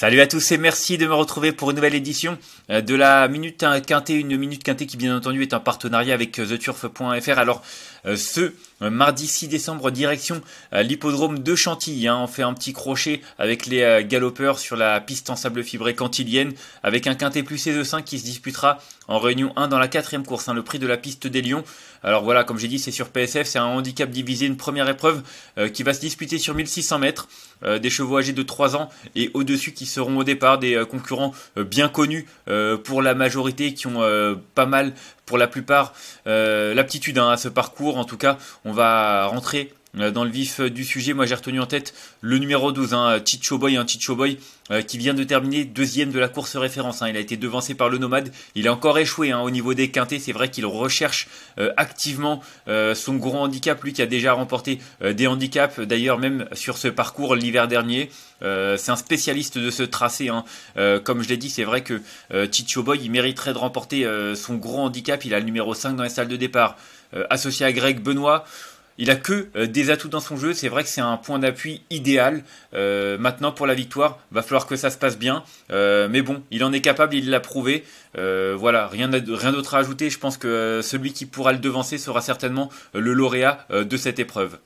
Salut à tous et merci de me retrouver pour une nouvelle édition euh, de la Minute Quintée, une Minute Quintée qui bien entendu est un partenariat avec euh, TheTurf.fr. Alors euh, ce mardi 6 décembre, direction l'hippodrome de Chantilly. Hein. on fait un petit crochet avec les galopeurs sur la piste en sable fibré cantilienne avec un quintet plus C2-5 qui se disputera en réunion 1 dans la quatrième course, hein, le prix de la piste des Lions. Alors voilà, comme j'ai dit, c'est sur PSF, c'est un handicap divisé, une première épreuve qui va se disputer sur 1600 mètres. des chevaux âgés de 3 ans et au-dessus qui seront au départ des concurrents bien connus pour la majorité, qui ont pas mal pour la plupart euh, l'aptitude hein, à ce parcours. En tout cas, on va rentrer euh, dans le vif du sujet, moi j'ai retenu en tête le numéro 12, hein, Chicho Boy, un Chicho Boy euh, qui vient de terminer deuxième de la course référence. Hein. Il a été devancé par le Nomade. Il a encore échoué hein, au niveau des quintés. C'est vrai qu'il recherche euh, activement son gros handicap, lui qui a déjà remporté des handicaps, d'ailleurs même sur ce parcours l'hiver dernier. c'est un spécialiste de ce tracé. Hein. comme je l'ai dit, c'est vrai que Chicho Boy, il mériterait de remporter son gros handicap. Il a le numéro 5 dans les salles de départ. associé à Greg Benoît. Il a que euh, des atouts dans son jeu. C'est vrai que c'est un point d'appui idéal. Euh, maintenant, pour la victoire, va falloir que ça se passe bien. Euh, mais bon, il en est capable, il l'a prouvé. voilà, rien, rien d'autre à ajouter. Je pense que celui qui pourra le devancer sera certainement le lauréat de cette épreuve.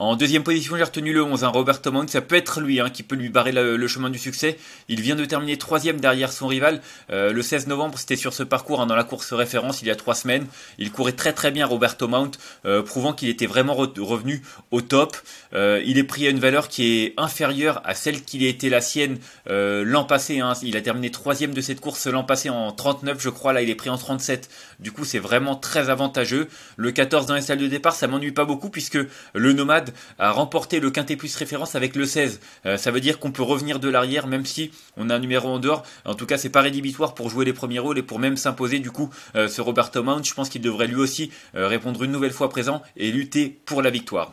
En deuxième position, j'ai retenu le 11, hein, Roberto Mount. Ça peut être lui hein, qui peut lui barrer le, chemin du succès. Il vient de terminer troisième derrière son rival. Euh, le 16 novembre, c'était sur ce parcours hein, dans la course référence il y a trois semaines. Il courait très très bien Roberto Mount, euh, prouvant qu'il était vraiment revenu au top. Euh, il est pris à une valeur qui est inférieure à celle qui a été la sienne l'an passé. Il a terminé troisième de cette course l'an passé en 39, je crois. Là, il est pris en 37. Du coup, c'est vraiment très avantageux. Le 14 dans les salles de départ, ça m'ennuie pas beaucoup puisque le nomade a remporté le Quintet Plus référence avec le 16. Euh, ça veut dire qu'on peut revenir de l'arrière même si on a un numéro en dehors. En tout cas, c'est pas rédhibitoire pour jouer les premiers rôles et pour même s'imposer. Du coup, euh, ce Roberto Mount, je pense qu'il devrait lui aussi euh, répondre une nouvelle fois présent et lutter pour la victoire.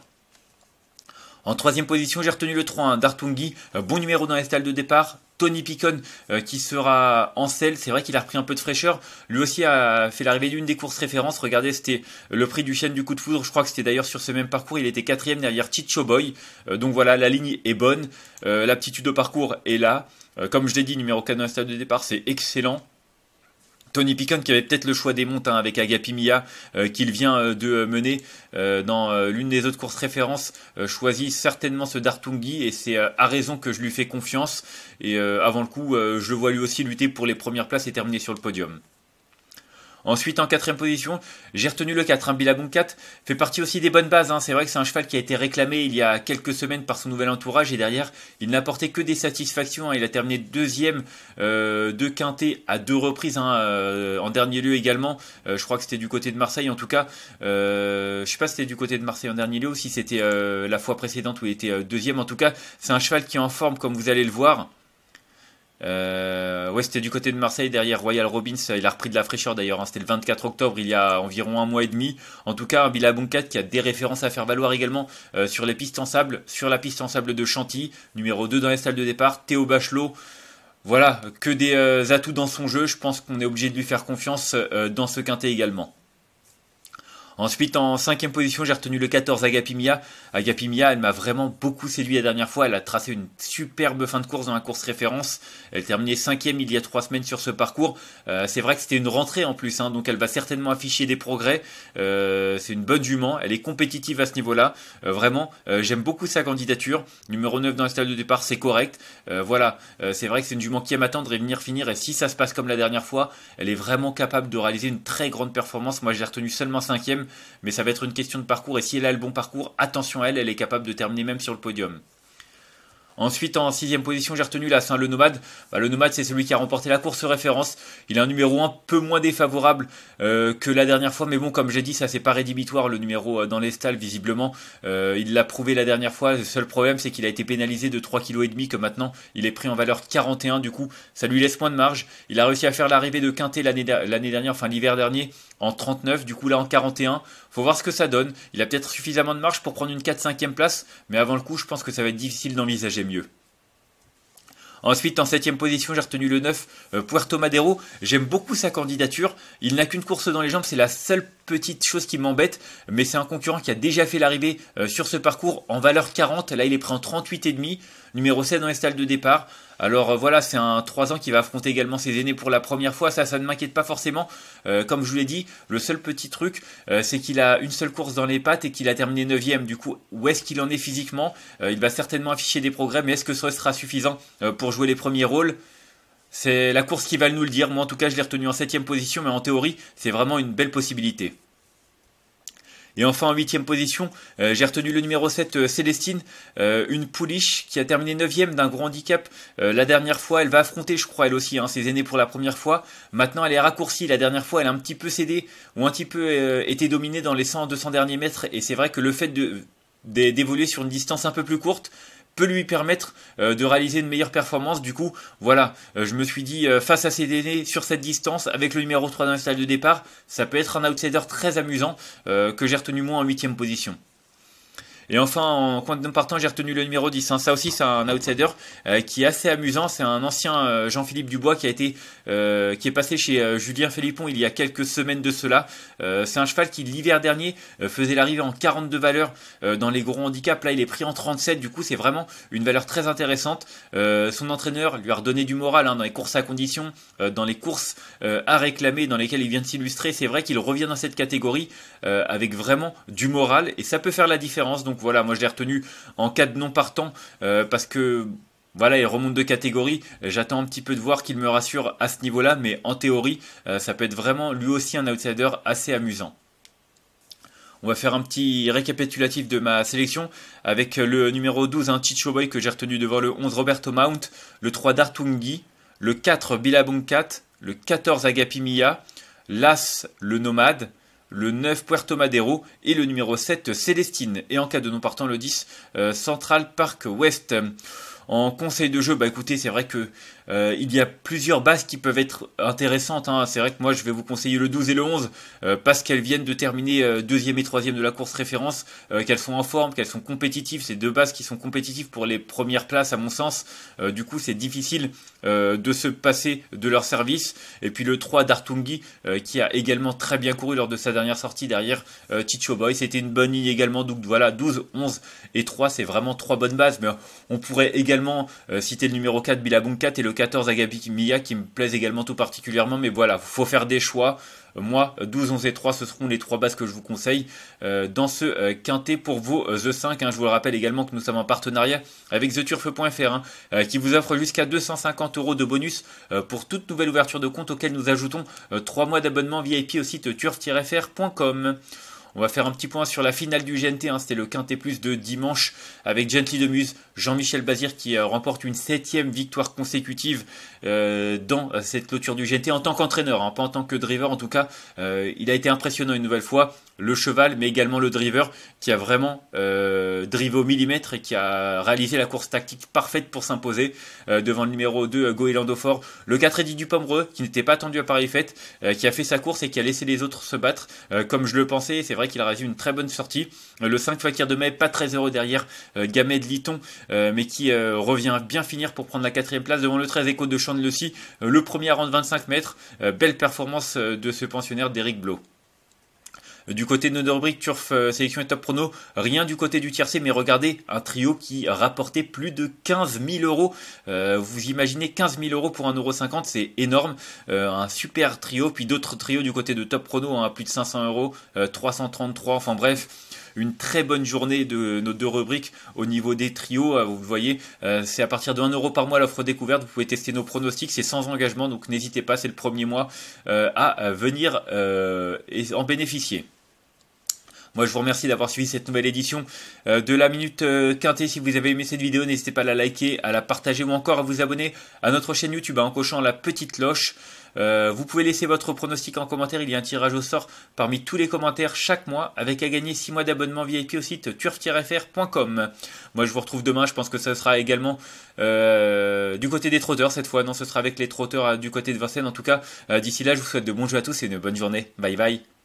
En troisième position, j'ai retenu le 3, hein, Dartungi, bon numéro dans les stalles de départ, Tony Picon euh, qui sera en selle. C'est vrai qu'il a repris un peu de fraîcheur. Lui aussi a fait l'arrivée d'une des courses références. Regardez, c'était le prix du chêne du coup de foudre. Je crois que c'était d'ailleurs sur ce même parcours. Il était quatrième derrière Chicho Boy. Euh, donc voilà, la ligne est bonne. Euh, l'aptitude au parcours est là. comme je l'ai dit, numéro 4 dans le stade de départ, c'est excellent. Tony Picon qui avait peut-être le choix des montes hein, avec Agapimia euh, qu'il vient euh, de mener euh, dans l'une des autres courses références choisit certainement ce Dartungi et c'est à raison que je lui fais confiance et avant le coup je le vois lui aussi lutter pour les premières places et terminer sur le podium. Ensuite, en quatrième position, j'ai retenu le 4. Un Billabong 4 fait partie aussi des bonnes bases. Hein. C'est vrai que c'est un cheval qui a été réclamé il y a quelques semaines par son nouvel entourage et derrière, il n'a porté que des satisfactions. Hein. Il a terminé deuxième euh, de Quintet à deux reprises, hein, euh, en dernier lieu également. Euh, je crois que c'était du côté de Marseille en tout cas. je ne sais pas si c'était du côté de Marseille en dernier lieu ou si c'était la fois précédente où il était deuxième. En tout cas, c'est un cheval qui est en forme comme vous allez le voir. Euh, ouais, c'était du côté de Marseille, derrière Royal Robbins. Il a repris de la fraîcheur d'ailleurs. Hein. C'était le 24 octobre, il y a environ un mois et demi. En tout cas, un Billabong 4 qui a des références à faire valoir également euh, sur les pistes en sable, sur la piste en sable de Chantilly, numéro 2 dans les salles de départ. Théo Bachelot. Voilà, que des euh, atouts dans son jeu. Je pense qu'on est obligé de lui faire confiance euh, dans ce quintet également. Ensuite, en cinquième position, j'ai retenu le 14 Agapimia. Agapimia, elle m'a vraiment beaucoup séduit la dernière fois. Elle a tracé une superbe fin de course dans la course référence. Elle terminait cinquième il y a trois semaines sur ce parcours. Euh, c'est vrai que c'était une rentrée en plus, hein, donc elle va certainement afficher des progrès. Euh, c'est une bonne jument. Elle est compétitive à ce niveau-là. Euh, vraiment, j'aime beaucoup sa candidature. Numéro 9 dans le stade de départ, c'est correct. voilà, c'est vrai que c'est une jument qui aime attendre et venir finir. Et si ça se passe comme la dernière fois, elle est vraiment capable de réaliser une très grande performance. Moi, j'ai retenu seulement cinquième mais ça va être une question de parcours. Et si elle a le bon parcours, attention à elle, elle est capable de terminer même sur le podium. Ensuite, en sixième position, j'ai retenu la Saint-Le Nomade. Bah, le Nomade, c'est celui qui a remporté la course référence. Il a un numéro un peu moins défavorable euh, que la dernière fois, mais bon, comme j'ai dit, ça c'est pas rédhibitoire le numéro euh, dans les stalles, visiblement. Euh, il l'a prouvé la dernière fois. Le seul problème, c'est qu'il a été pénalisé de 3,5 kg, que maintenant il est pris en valeur 41. Du coup, ça lui laisse moins de marge. Il a réussi à faire l'arrivée de Quintet l'année dernière, enfin l'hiver dernier, en 39, du coup là en 41. Faut voir ce que ça donne. Il a peut-être suffisamment de marge pour prendre une 4-5e place, mais avant le coup, je pense que ça va être difficile d'envisager Ensuite, en septième position, j'ai retenu le 9, euh, Puerto Madero. J'aime beaucoup sa candidature. Il n'a qu'une course dans les jambes, c'est la seule petite chose qui m'embête, mais c'est un concurrent qui a déjà fait l'arrivée euh, sur ce parcours en valeur 40. Là, il est pris en 38,5, numéro 7 dans les stalles de départ. Alors euh, voilà, c'est un 3 ans qui va affronter également ses aînés pour la première fois. Ça, ça ne m'inquiète pas forcément. comme je vous l'ai dit, le seul petit truc, c'est qu'il a une seule course dans les pattes et qu'il a terminé 9ème. Du coup, où est-ce qu'il en est physiquement? Il va certainement afficher des progrès, mais est-ce que ça sera suffisant pour jouer les premiers rôles? C'est la course qui va nous le dire. Moi, en tout cas, je l'ai retenu en 7 position, mais en théorie, c'est vraiment une belle possibilité. Et enfin, en 8 position, euh, j'ai retenu le numéro 7, euh, Célestine, euh, une pouliche qui a terminé 9 d'un gros handicap. la dernière fois, elle va affronter, je crois, elle aussi, hein, ses aînés pour la première fois. Maintenant, elle est raccourcie. La dernière fois, elle a un petit peu cédé ou un petit peu été dominée dans les 100-200 derniers mètres. Et c'est vrai que le fait de d'évoluer sur une distance un peu plus courte, peut lui permettre euh, de réaliser une meilleure performance. Du coup, voilà, euh, je me suis dit, euh, face à ces délais sur cette distance, avec le numéro 3 dans le stade de départ, ça peut être un outsider très amusant que j'ai retenu moi en 8 position. Et enfin, en de partant, j'ai retenu le numéro 10. Hein. Ça aussi, c'est un outsider euh, qui est assez amusant. C'est un ancien euh, Jean-Philippe Dubois qui a été, euh, qui est passé chez Julien Philippon il y a quelques semaines de cela. c'est un cheval qui l'hiver dernier faisait l'arrivée en 42 valeurs dans les gros handicaps. Là, il est pris en 37. Du coup, c'est vraiment une valeur très intéressante. son entraîneur lui a redonné du moral hein, dans les courses à condition, dans les courses à réclamer, dans lesquelles il vient de s'illustrer. C'est vrai qu'il revient dans cette catégorie avec vraiment du moral et ça peut faire la différence. Donc voilà, moi je l'ai retenu en cas de non partant euh, parce que voilà, il remonte de catégorie. J'attends un petit peu de voir qu'il me rassure à ce niveau-là, mais en théorie, euh, ça peut être vraiment lui aussi un outsider assez amusant. On va faire un petit récapitulatif de ma sélection avec le numéro 12, un Chicho Boy que j'ai retenu devant le 11 Roberto Mount, le 3 Dartungi, le 4 Billabonkat, le 14 Agapimia, l'As le Nomade, le 9 Puerto Madero et le numéro 7 Célestine. Et en cas de non partant, le 10 euh, Central Park West. En conseil de jeu, bah écoutez, c'est vrai que euh, il y a plusieurs bases qui peuvent être intéressantes. Hein. C'est vrai que moi, je vais vous conseiller le 12 et le 11 euh, parce qu'elles viennent de terminer euh, deuxième et troisième de la course référence, qu'elles sont en forme, qu'elles sont compétitives. C'est deux bases qui sont compétitives pour les premières places, à mon sens. du coup, c'est difficile de se passer de leur service. Et puis le 3 d'Artungi, qui a également très bien couru lors de sa dernière sortie derrière Chicho Boy. C'était une bonne ligne également. Donc voilà, 12, 11 et 3, c'est vraiment trois bonnes bases. Mais on pourrait également citer le numéro 4, Billabong 4 et le 14 Agapi Mia qui me plaisent également tout particulièrement. Mais voilà, faut faire des choix. Moi, 12, 11 et 3, ce seront les trois bases que je vous conseille euh, dans ce euh, quintet pour vos euh, The 5. Hein. Je vous le rappelle également que nous sommes en partenariat avec TheTurf.fr hein, qui vous offre jusqu'à 250 euros de bonus pour toute nouvelle ouverture de compte auquel nous ajoutons 3 mois d'abonnement VIP au site turf-fr.com. On va faire un petit point sur la finale du GNT. Hein. C'était le Quintet Plus de dimanche avec Gently de Muse, Jean-Michel Bazir qui euh, remporte une septième victoire consécutive euh, dans euh, cette clôture du GNT en tant qu'entraîneur, hein, pas en tant que driver en tout cas. il a été impressionnant une nouvelle fois le cheval, mais également le driver, qui a vraiment drivé au millimètre et qui a réalisé la course tactique parfaite pour s'imposer devant le numéro 2, euh, Goélando Fort. Le 4 Eddie Dupomereux, qui n'était pas attendu à Paris Fête, qui a fait sa course et qui a laissé les autres se battre, comme je le pensais. C'est vrai qu'il a réalisé une très bonne sortie. le 5 Fakir de Mai, pas très heureux derrière Gamet Liton, mais qui revient bien finir pour prendre la quatrième place devant le 13 Écho de Chandelcy, le premier à rendre 25 mètres. belle performance de ce pensionnaire d'Eric Blo. Du côté de notre rubrique Turf euh, Sélection et Top Prono, rien du côté du tiercé, mais regardez, un trio qui rapportait plus de 15 000 euros. Euh, vous imaginez 15 000 euros pour 1,50€, c'est énorme. Euh, un super trio, puis d'autres trios du côté de Top Prono, à hein, plus de 500 euros, 333, enfin bref une très bonne journée de nos deux rubriques au niveau des trios. Vous voyez, c'est à partir de 1 euro par mois l'offre découverte. Vous pouvez tester nos pronostics, c'est sans engagement, donc n'hésitez pas, c'est le premier mois à venir en bénéficier. Moi, je vous remercie d'avoir suivi cette nouvelle édition euh, de la Minute euh, Quintée. Si vous avez aimé cette vidéo, n'hésitez pas à la liker, à la partager ou encore à vous abonner à notre chaîne YouTube en cochant la petite cloche. Euh, vous pouvez laisser votre pronostic en commentaire. Il y a un tirage au sort parmi tous les commentaires chaque mois avec à gagner 6 mois d'abonnement VIP au site turf-fr.com. Moi, je vous retrouve demain. Je pense que ce sera également du côté des trotteurs cette fois. Non, ce sera avec les trotteurs du côté de Vincennes. En tout cas, d'ici là, je vous souhaite de bons jeux à tous et une bonne journée. Bye bye.